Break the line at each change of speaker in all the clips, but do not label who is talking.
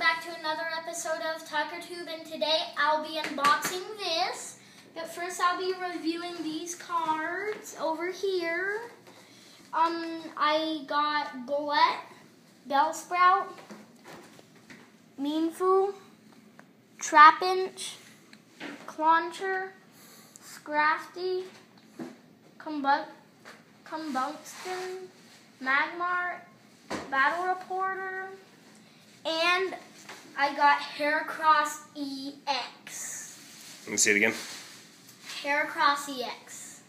back to another episode of Tucker Tube, and today I'll be unboxing this. But first, I'll be reviewing these cards over here. Um, I got Bullet, Bellsprout, Mienfoo, Trapinch, Clauncher, Scrafty, Combust Combusken, Magmar, Battle Reporter, and I got Heracross EX.
Let me see it again.
Heracross EX.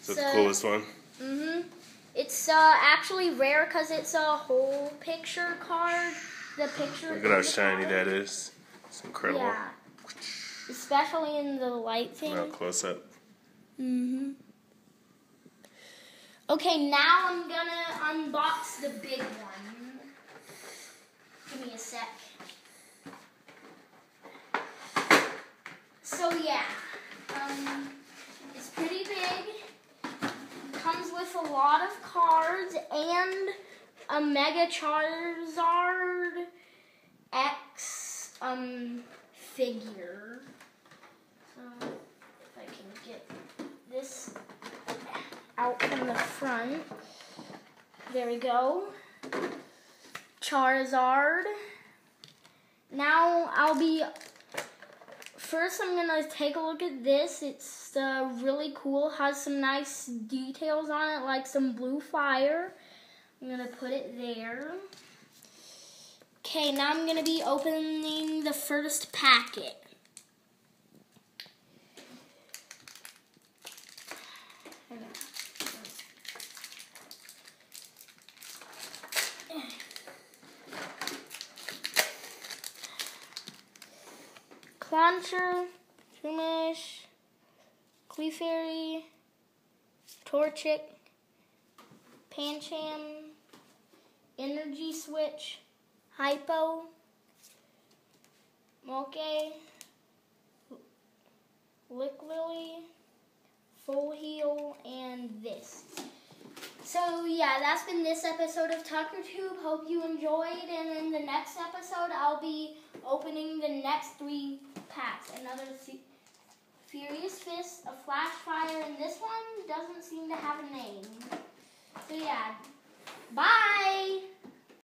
Is that
So-
the coolest one?
Mm-hmm. It's uh, actually rare because it's a whole picture card. The picture.
Look at how shiny
card.
that is. It's incredible.
Yeah. Especially in the light thing.
Now close up.
Mm-hmm. Okay, now I'm gonna unbox the big one. Give me a sec. So yeah, um, it's pretty big. Comes with a lot of cards and a Mega Charizard X um figure. So if I can get this out from the front. There we go. Charizard. Now I'll be. First, I'm gonna take a look at this. It's uh, really cool. Has some nice details on it, like some blue fire. I'm gonna put it there. Okay, now I'm gonna be opening the first packet. Clauncher, Trubbish, Clefairy, Torchic, Pancham, Energy Switch, Hypo, Moke, Lick Lily, Full Heal, and. So yeah, that's been this episode of Tucker Tube. Hope you enjoyed, and in the next episode, I'll be opening the next three packs. Another Furious Fist, a Flash Fire, and this one doesn't seem to have a name. So yeah, bye.